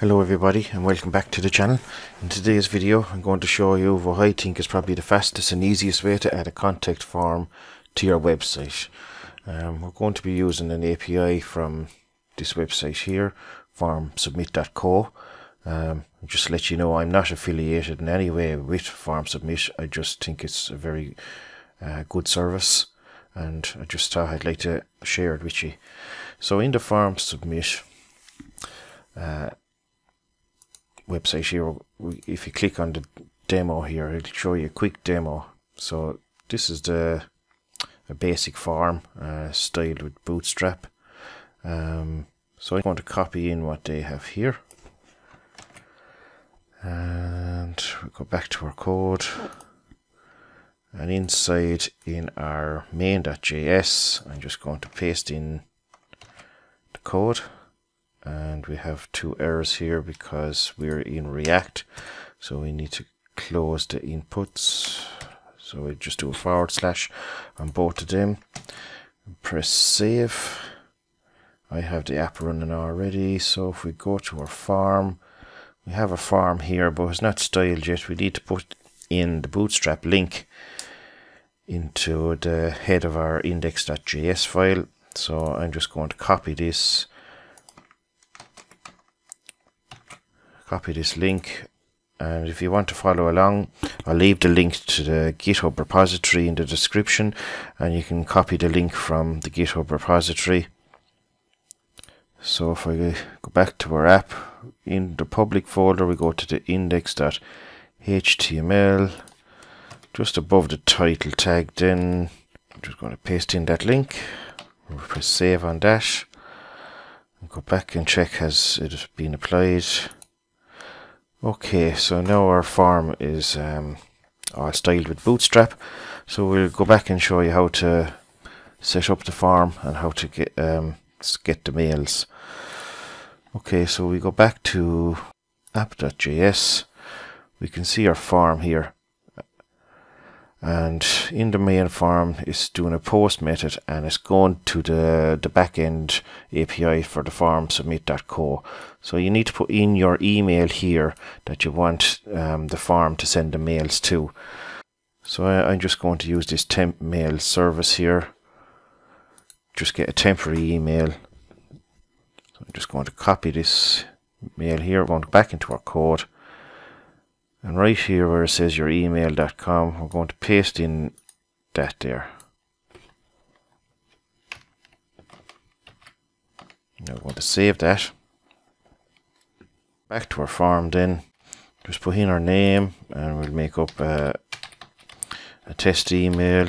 Hello everybody and welcome back to the channel. In today's video I'm going to show you what I think is probably the fastest and easiest way to add a contact form to your website. Um, we're going to be using an API from this website here, formsubmit.co. Um, just to let you know I'm not affiliated in any way with FormSubmit. I just think it's a very uh, good service and I just thought I'd like to share it with you. So in the FormSubmit uh, website here, if you click on the demo here, it'll show you a quick demo. So this is the a basic form uh, styled with Bootstrap. Um, so I'm going to copy in what they have here. And we go back to our code. And inside in our main.js, I'm just going to paste in the code and we have two errors here because we're in React. So we need to close the inputs. So we just do a forward slash on both of them. Press save. I have the app running already. So if we go to our farm we have a farm here but it's not styled yet. We need to put in the bootstrap link into the head of our index.js file. So I'm just going to copy this copy this link and if you want to follow along I'll leave the link to the github repository in the description and you can copy the link from the github repository. So if I go back to our app in the public folder we go to the index.html just above the title tag then I'm just going to paste in that link. We'll press save on that go back and check has it been applied Okay, so now our farm is um, all styled with Bootstrap. So we'll go back and show you how to set up the farm and how to get um, get the mails. Okay, so we go back to app.js. We can see our farm here and in the main form it's doing a post method and it's going to the the backend API for the formsubmit.co so you need to put in your email here that you want um, the form to send the mails to. So I, I'm just going to use this temp mail service here. Just get a temporary email. So I'm just going to copy this mail here. Going back into our code and right here where it says your email.com, we're going to paste in that there. Now we're going to save that. Back to our form then. Just put in our name and we'll make up a, a test email.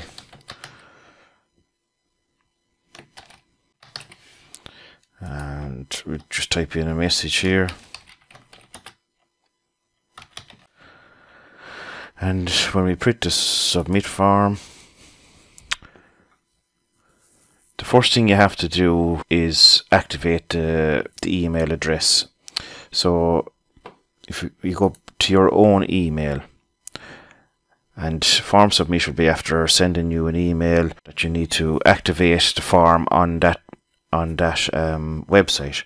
And we'll just type in a message here. And when we print the submit form, the first thing you have to do is activate the, the email address. So if you go to your own email, and FormSubmit will be after sending you an email that you need to activate the form on that on that um, website.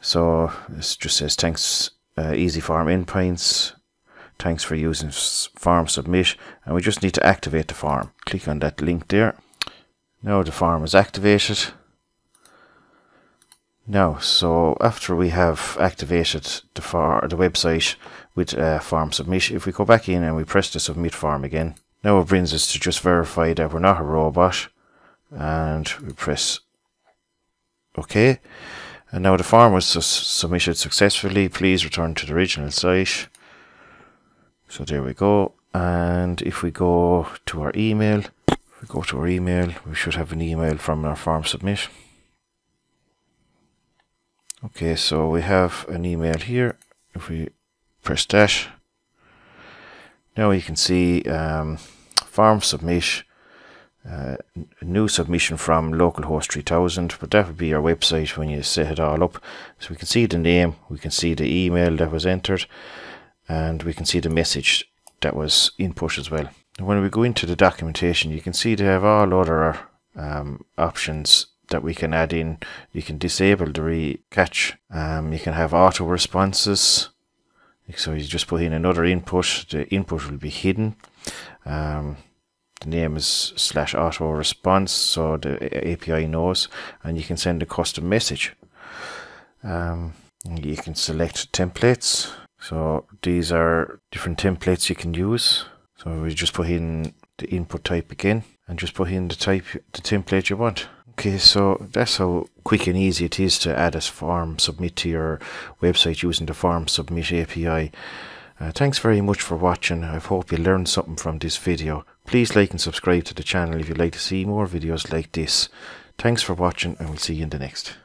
So this just says thanks, uh, Easy Form endpoints Thanks for using FormSubmit and we just need to activate the form. Click on that link there. Now the form is activated. Now, so after we have activated the, for, the website with uh, FormSubmit, if we go back in and we press the submit form again, now it brings us to just verify that we're not a robot and we press OK. And now the form was submitted successfully. Please return to the original site. So there we go. And if we go to our email, if we go to our email, we should have an email from our FormSubmit. Okay, so we have an email here. If we press dash, now you can see um, FormSubmit, uh, new submission from localhost 3000, but that would be your website when you set it all up. So we can see the name, we can see the email that was entered, and we can see the message that was input as well. when we go into the documentation, you can see they have all other um, options that we can add in. You can disable the re-catch. Um, you can have auto responses. So you just put in another input. The input will be hidden. Um, the name is slash auto response, so the API knows, and you can send a custom message. Um, you can select templates. So these are different templates you can use. So we just put in the input type again and just put in the type, the template you want. Okay, so that's how quick and easy it is to add a form submit to your website using the FormSubmit API. Uh, thanks very much for watching. I hope you learned something from this video. Please like and subscribe to the channel if you'd like to see more videos like this. Thanks for watching and we'll see you in the next.